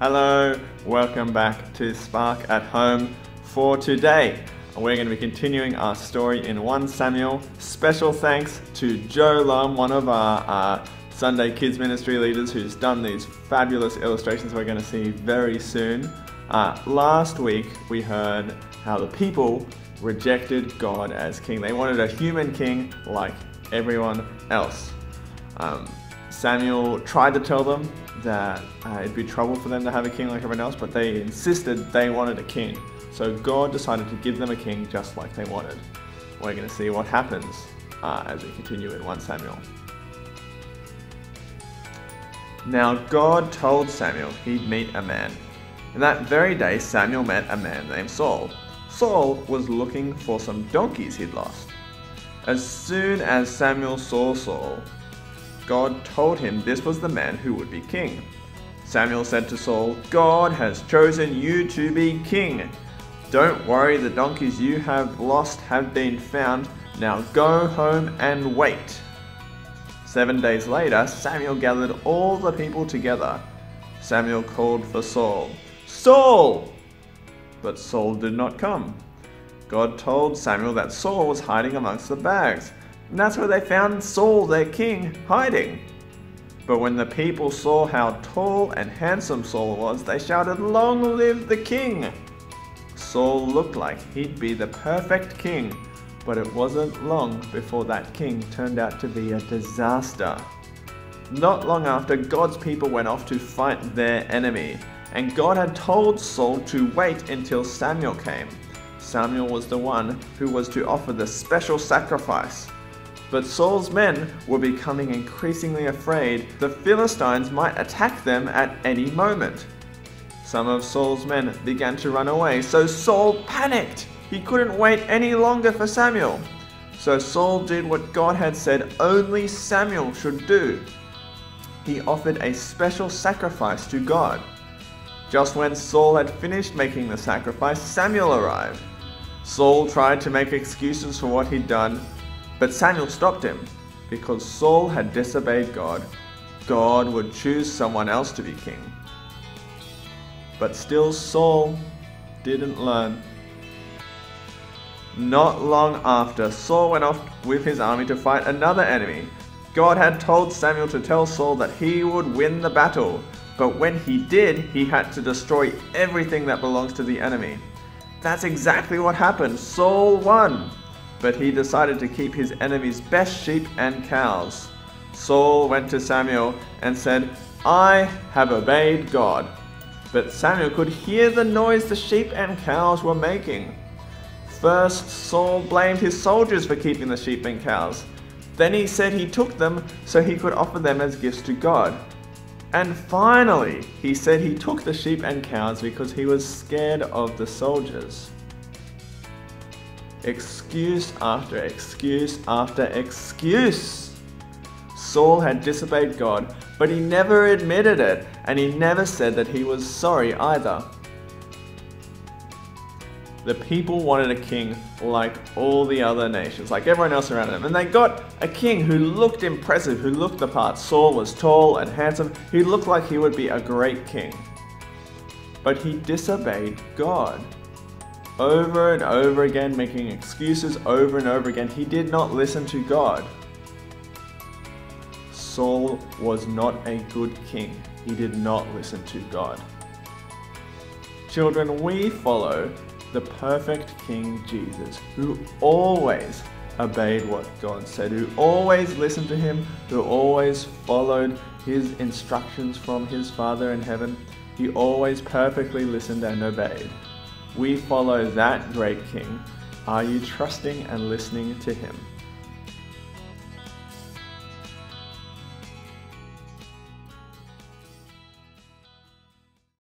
Hello, welcome back to Spark at Home for today. We're going to be continuing our story in 1 Samuel. Special thanks to Jo Lum, one of our uh, Sunday Kids Ministry leaders, who's done these fabulous illustrations we're going to see very soon. Uh, last week, we heard how the people rejected God as king. They wanted a human king like everyone else. Um, Samuel tried to tell them that uh, it'd be trouble for them to have a king like everyone else, but they insisted they wanted a king. So God decided to give them a king just like they wanted. We're going to see what happens uh, as we continue in 1 Samuel. Now God told Samuel he'd meet a man. And that very day Samuel met a man named Saul. Saul was looking for some donkeys he'd lost. As soon as Samuel saw Saul, God told him this was the man who would be king. Samuel said to Saul, God has chosen you to be king. Don't worry, the donkeys you have lost have been found. Now go home and wait. Seven days later, Samuel gathered all the people together. Samuel called for Saul. Saul! But Saul did not come. God told Samuel that Saul was hiding amongst the bags. And that's where they found Saul, their king, hiding. But when the people saw how tall and handsome Saul was, they shouted, Long live the king! Saul looked like he'd be the perfect king, but it wasn't long before that king turned out to be a disaster. Not long after, God's people went off to fight their enemy, and God had told Saul to wait until Samuel came. Samuel was the one who was to offer the special sacrifice. But Saul's men were becoming increasingly afraid the Philistines might attack them at any moment. Some of Saul's men began to run away, so Saul panicked. He couldn't wait any longer for Samuel. So Saul did what God had said only Samuel should do. He offered a special sacrifice to God. Just when Saul had finished making the sacrifice, Samuel arrived. Saul tried to make excuses for what he'd done, but Samuel stopped him because Saul had disobeyed God. God would choose someone else to be king. But still, Saul didn't learn. Not long after, Saul went off with his army to fight another enemy. God had told Samuel to tell Saul that he would win the battle, but when he did, he had to destroy everything that belongs to the enemy. That's exactly what happened. Saul won but he decided to keep his enemy's best sheep and cows. Saul went to Samuel and said, I have obeyed God. But Samuel could hear the noise the sheep and cows were making. First, Saul blamed his soldiers for keeping the sheep and cows. Then he said he took them so he could offer them as gifts to God. And finally, he said he took the sheep and cows because he was scared of the soldiers excuse after excuse after excuse. Saul had disobeyed God, but he never admitted it, and he never said that he was sorry either. The people wanted a king like all the other nations, like everyone else around them, and they got a king who looked impressive, who looked the part. Saul was tall and handsome, he looked like he would be a great king. But he disobeyed God over and over again, making excuses over and over again. He did not listen to God. Saul was not a good king. He did not listen to God. Children, we follow the perfect King Jesus, who always obeyed what God said, who always listened to him, who always followed his instructions from his Father in heaven. He always perfectly listened and obeyed. We follow that great King. Are you trusting and listening to him?